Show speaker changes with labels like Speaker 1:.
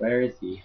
Speaker 1: Where is he?